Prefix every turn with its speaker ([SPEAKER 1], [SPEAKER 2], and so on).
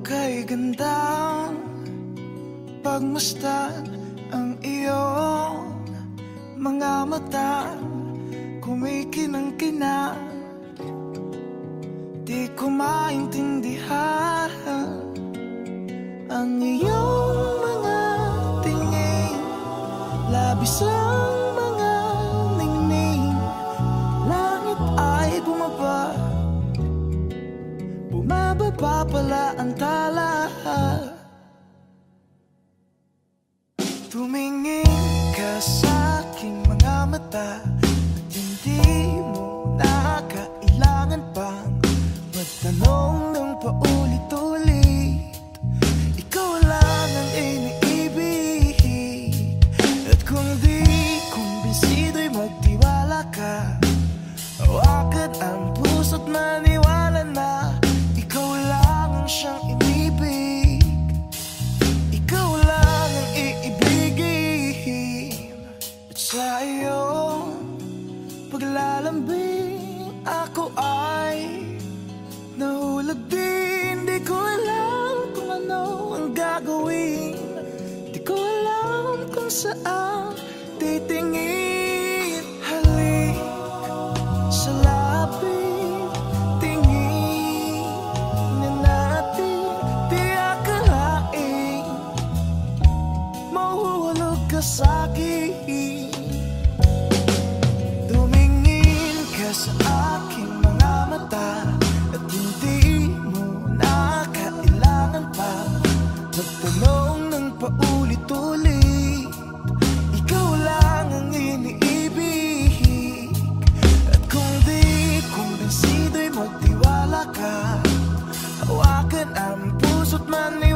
[SPEAKER 1] kay gandang Pagmasdan ang iyong mga mata. Kumikinang-kinang Di ko maintindihan Ang iyong mga tingin. Labis ang Bumababa pala ang tala Tumingin ka sa aking mga mata At hindi mo na kailangan pang Magtanong ng paulit-ulit. Ikaw lang ang iniibig At kung di kumbinsido'y magtiwala ka Hawakan ang puso't maniwala sa iyong paglalambing Ako ay nahulog din. Di ko alam kung ano ang gagawin. Di ko alam kung saan titingin. Halik sa lapit Tingin na natin Di akalain Mahuhulog ka sa'kin sa aking mga mata At hindi mo na kailangan pa. Magtanong ng paulit-ulit Ikaw lang ang iniibig. At kung di kumbinsido'y magtiwala ka Hawakan ang puso't maniwala